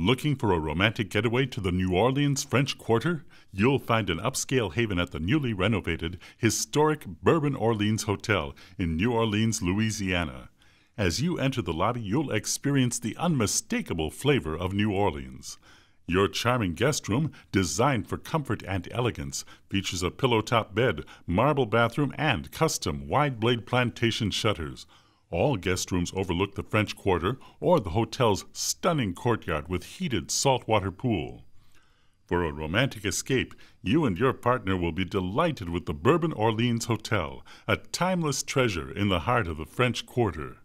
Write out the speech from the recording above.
Looking for a romantic getaway to the New Orleans French Quarter? You'll find an upscale haven at the newly renovated, historic Bourbon Orleans Hotel in New Orleans, Louisiana. As you enter the lobby, you'll experience the unmistakable flavor of New Orleans. Your charming guest room, designed for comfort and elegance, features a pillow top bed, marble bathroom, and custom wide blade plantation shutters. All guest rooms overlook the French Quarter or the hotel's stunning courtyard with heated saltwater pool. For a romantic escape, you and your partner will be delighted with the Bourbon Orleans Hotel, a timeless treasure in the heart of the French Quarter.